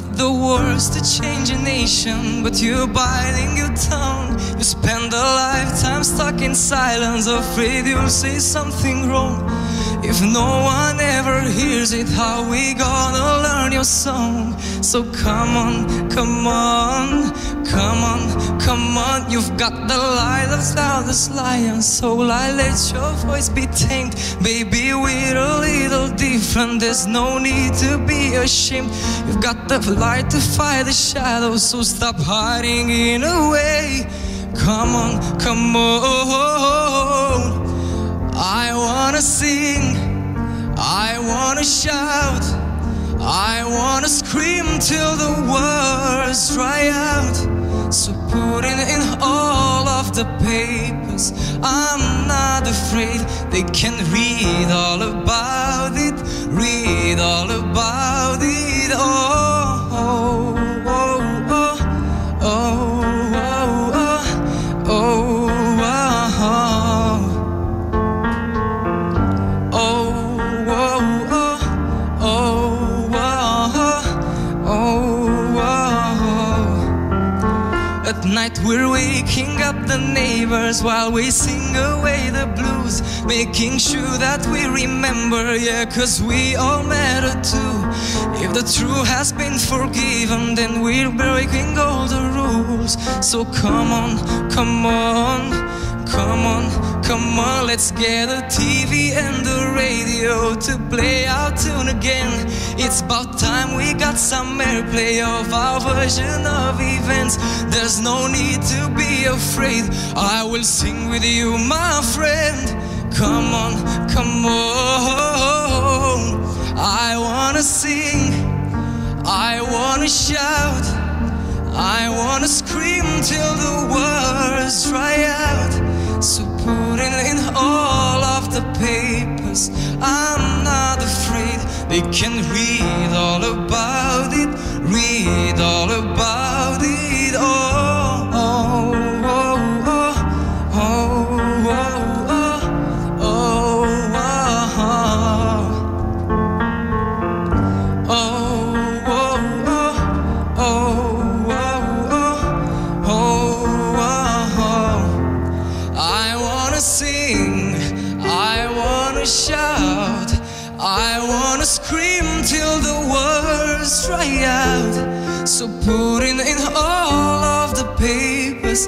got the words to change a nation, but you're biting your tongue. You spend a lifetime stuck in silence, afraid you'll say something wrong. If no one ever hears it, how we gonna learn your song? So come on, come on, come on, come on. You've got the light that's loudest lion, so I let your voice be tamed. Baby, we're a little different. There's no need to be ashamed. You've got the light to fight the shadows, so stop hiding in a way. Come on, come on. I wanna sing, wanna shout, I wanna scream till the words dry out. So put it in all of the papers. I'm not afraid, they can read all about it, read At night we're waking up the neighbors while we sing away the blues, making sure that we remember, yeah, cause we all matter too. If the truth has been forgiven, then we're breaking all the rules. So come on, come on. Come on, come on, let's get a TV and the radio to play our tune again. It's about time we got some airplay of our version of events. There's no need to be afraid. I will sing with you, my friend. Come on, come on. I wanna sing, I wanna shout, I wanna scream till the words dry out. Papers. I'm not afraid. They can read all about it. Read all about it. Oh, oh, oh, oh, oh, oh, oh, oh, oh. Oh, oh, oh, oh, oh, oh, oh. Sing, I wanna shout, I wanna scream till the words dry out. So put in, in all of the papers,